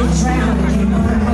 get drowned.